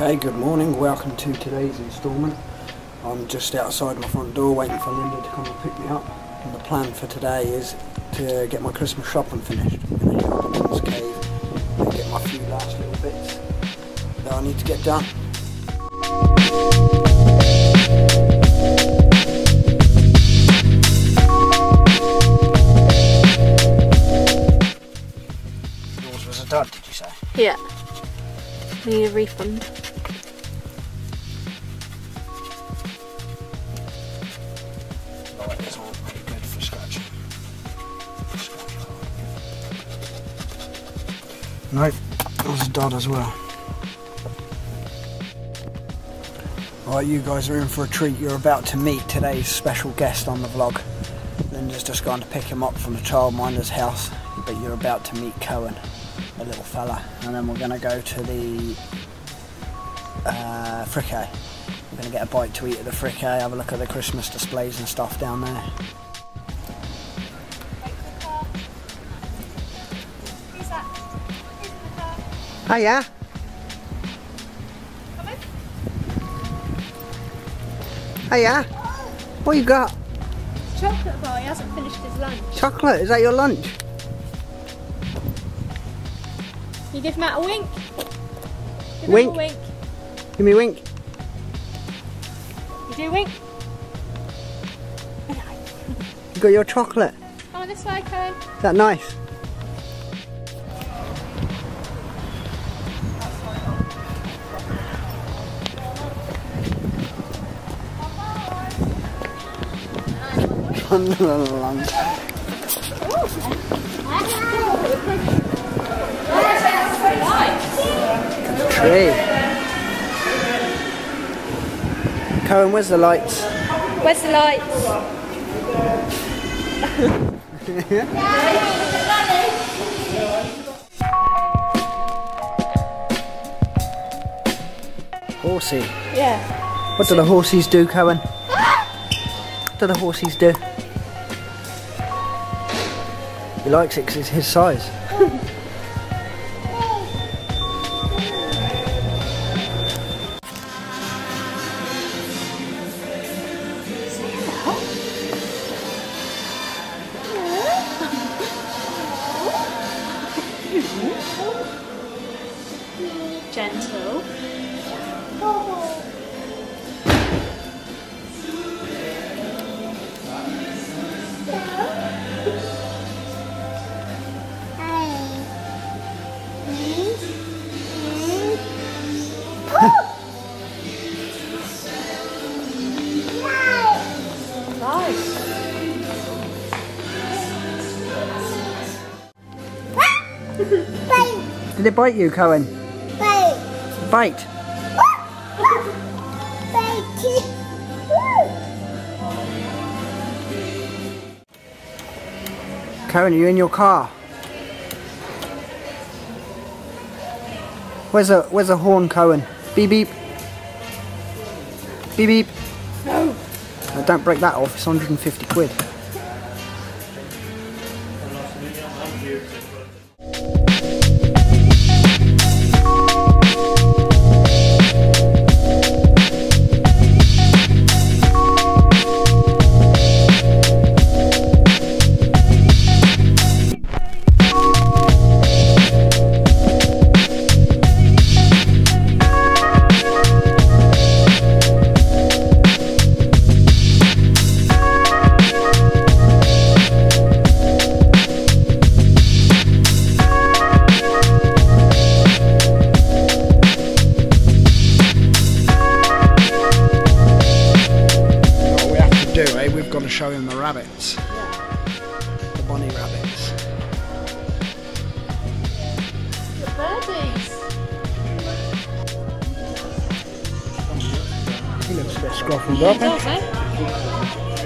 Okay, good morning. Welcome to today's instalment. I'm just outside my front door waiting for Linda to come and pick me up. And the plan for today is to get my Christmas shopping finished. I'm going to head up to King's Cave and get my few last little bits that I need to get done. Yours was a dud, did you say? Yeah. Need a refund. Nope, was a dud as well. Right, you guys are in for a treat. You're about to meet today's special guest on the vlog. Linda's just gone to pick him up from the childminder's house, but you're about to meet Cohen, a little fella, and then we're going to go to the uh. We're going to get a bite to eat at the Friquet, have a look at the Christmas displays and stuff down there. Oh, Hiya. Hiya. Oh, what you got? Chocolate bar, he hasn't finished his lunch. Chocolate? Is that your lunch? You give Matt a wink? Give Wink. Him a wink. Give me a wink. You do wink? You got your chocolate. Come this way, Cohen. Is that nice? Tree. Cohen, where's the lights? Where's the lights? Horsey. Yeah. What do the horses do, Cohen? What do the horses do? He likes it because it's his size. Did it bite you, Cohen? Bite. Bite. Cohen, are you in your car? Where's a where's a horn, Cohen? Beep beep. Beep beep. No. don't break that off. It's 150 quid. To show him the rabbits. The bunny rabbits. The birdies. He looks a bit scruffled up. Does eh?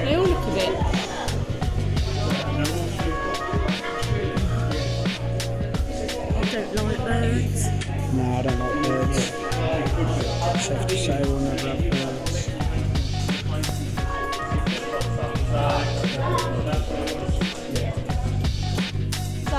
They all look a bit. I don't like birds. No, I don't like birds. Safe to say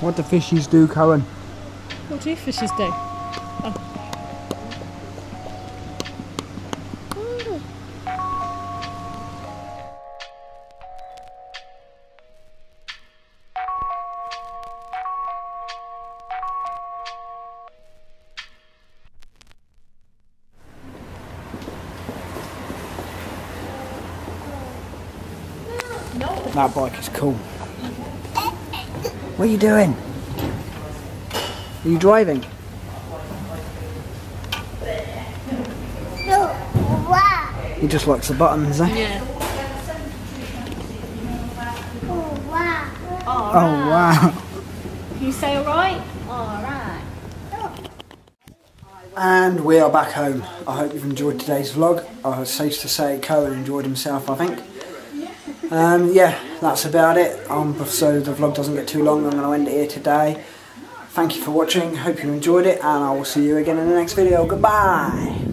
What do fishies do, Cohen? What do fishes do? Oh. That bike is cool. What are you doing? Are you driving? No. Wow. He just likes the buttons, eh? Yeah. Oh, wow. Oh wow. You say alright? Alright. And we are back home. I hope you've enjoyed today's vlog. I was safe to say Cohen enjoyed himself, I think. Um, yeah, that's about it. Um, so the vlog doesn't get too long, I'm going to end it here today. Thank you for watching. Hope you enjoyed it, and I will see you again in the next video. Goodbye.